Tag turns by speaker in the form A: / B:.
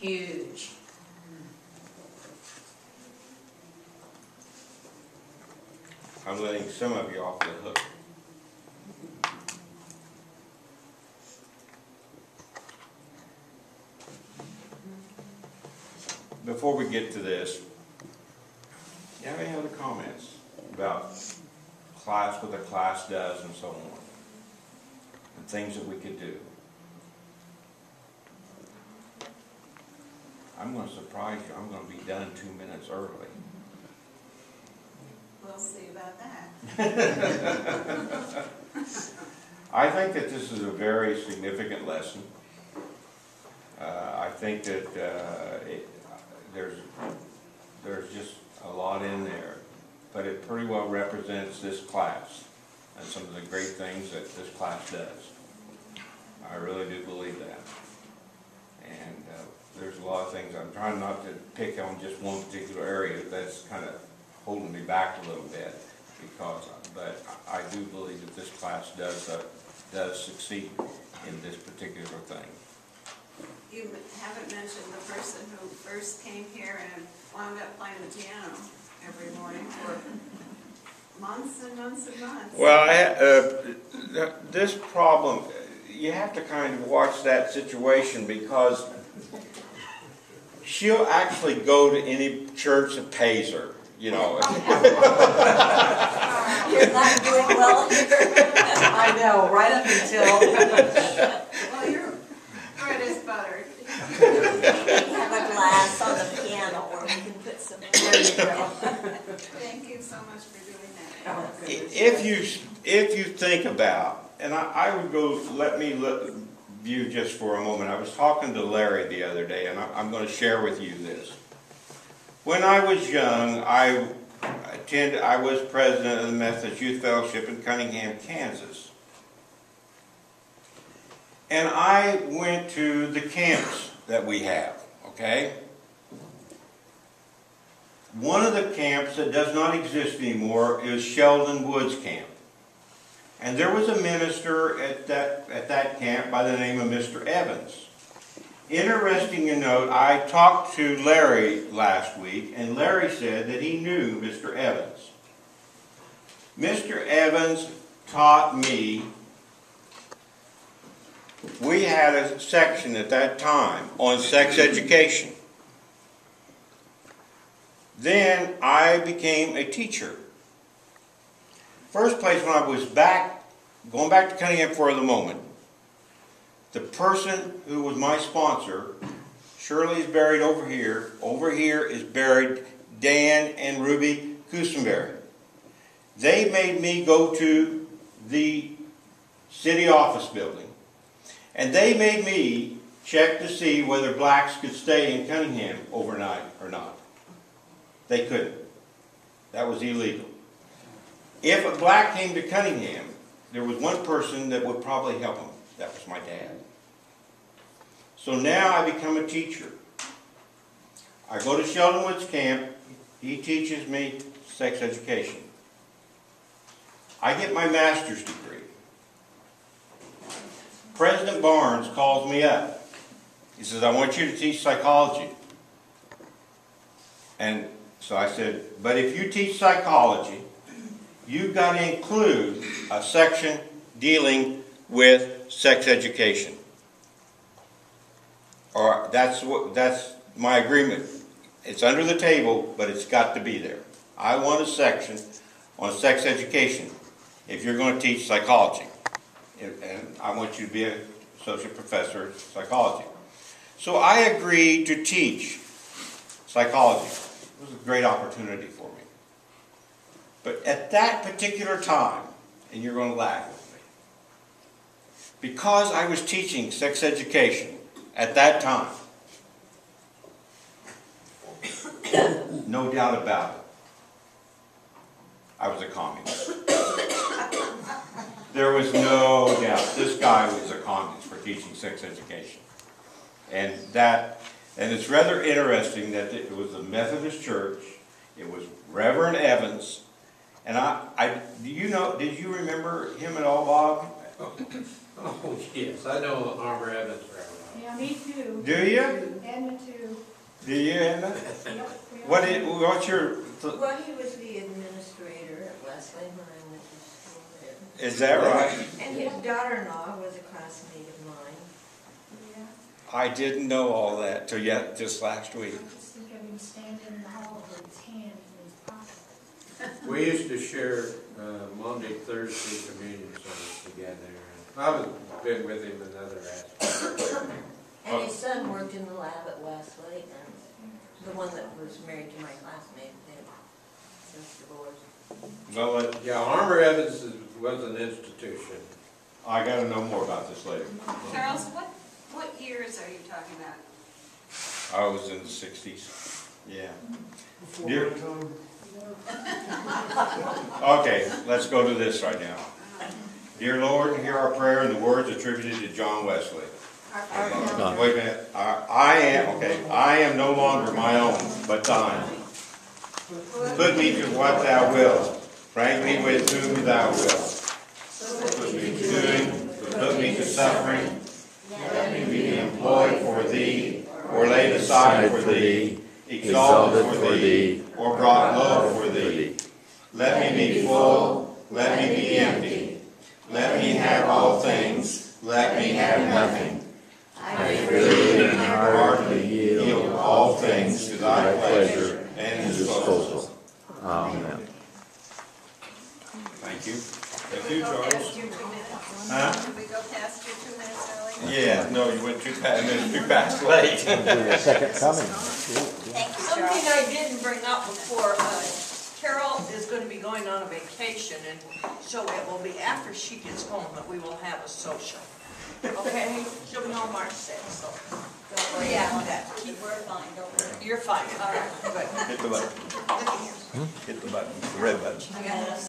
A: huge.
B: I'm letting some of you off the hook. Before we get to this, do you have any other comments about class, what the class does and so on? And things that we could do? I'm gonna surprise you, I'm gonna be done two minutes early.
A: We'll see about that.
B: I think that this is a very significant lesson. Uh, I think that uh, it, there's, there's just a lot in there, but it pretty well represents this class and some of the great things that this class does. I really do believe that. And uh, there's a lot of things, I'm trying not to pick on just one particular area, that's kind of holding me back a little bit because, but I do believe that this class does, uh, does succeed in this particular thing.
A: You haven't mentioned the person who first came here and wound up playing the piano every morning for months and months and months.
B: Well, I, uh, this problem, you have to kind of watch that situation because she'll actually go to any church that pays her, you know.
C: You're not doing well here.
D: I know, right up until,
A: Well, your bread is buttered.
C: Have a glass on the piano where we can put some.
D: there you go.
A: Thank you so much for doing that.
D: Oh.
B: If you, if you think about, and I, I would go, let me let, view just for a moment. I was talking to Larry the other day, and I'm gonna share with you this. When I was young, I attended, I was president of the Methodist Youth Fellowship in Cunningham, Kansas. And I went to the camps that we have, okay? One of the camps that does not exist anymore is Sheldon Woods Camp. And there was a minister at that, at that camp by the name of Mr. Evans. Interesting to note, I talked to Larry last week, and Larry said that he knew Mr. Evans. Mr. Evans taught me, we had a section at that time on sex education. Then I became a teacher. First place when I was back, going back to Cunningham for the moment, the person who was my sponsor, Shirley is buried over here. Over here is buried Dan and Ruby Kusenberry. They made me go to the city office building, and they made me check to see whether blacks could stay in Cunningham overnight or not. They couldn't. That was illegal. If a black came to Cunningham, there was one person that would probably help him. That was my dad. So now I become a teacher. I go to Sheldon Woods Camp. He teaches me sex education. I get my master's degree. President Barnes calls me up. He says, I want you to teach psychology. And so I said, but if you teach psychology, you've got to include a section dealing with sex education. Or that's what that's my agreement. It's under the table, but it's got to be there. I want a section on sex education if you're going to teach psychology. And I want you to be an associate professor of psychology. So I agreed to teach psychology. It was a great opportunity. But at that particular time, and you're going to laugh with me, because I was teaching sex education at that time, no doubt about it, I was a communist. There was no doubt. This guy was a communist for teaching sex education. And that, and it's rather interesting that it was the Methodist Church, it was Reverend Evans, and I, I, do you know, did you remember him at all, Bob?
E: Oh, yes, I know Armor Evans very well. Yeah, me too.
B: Do you?
E: Edna too.
B: Do you, Edna?
E: Yep, we
B: What
E: do.
B: is, what's your,
C: Well, he was the administrator at Wesley when I went to school there.
B: is that right?
C: And his daughter-in-law was a classmate of mine.
E: Yeah,
B: I didn't know all that till yet, just last week.
E: I just think of him standing in the hall with his hand in his pocket.
F: We used to share uh, Monday, Thursday communion service together. I've been with him in other aspects.
C: And his son worked in the lab at Wesley, and the one that was married to my classmate, they since divorced.
B: Well, let-
F: Yeah, Armor Evans is- was an institution.
B: I gotta know more about this later.
A: Charles, what, what years are you talking about?
B: I was in the sixties. Yeah. Dear- Okay, let's go to this right now. Dear Lord, hear our prayer in the words attributed to John Wesley. Wait a minute, I, I am, okay, I am no longer my own, but thine. Put me to what thou wilt, frank me with whom thou wilt. Put me to doing, put me to suffering, let me be employed for thee, or laid aside for thee, exalted for thee, or brought low for thee. Let me be full, let me be empty. Let me have all things, let me have nothing. I freely and heartily yield all things to thy pleasure and disposal.
G: Amen.
B: Thank you. Thank you,
A: Go
B: Charles.
A: past your two minutes.
B: Huh?
A: Did we go past your two minutes early?
B: Yeah, no, you went too fast, minutes too fast, late.
G: Second coming.
H: Something I didn't bring up before, uh, Carol is gonna be going on a vacation, and so it will be after she gets home that we will have a social. Okay? She'll be home March sixth, so don't worry about that. Keep-
C: We're fine, don't worry.
H: You're fine, all right, good.
B: Hit the button. Hit the button, the red button.
C: I got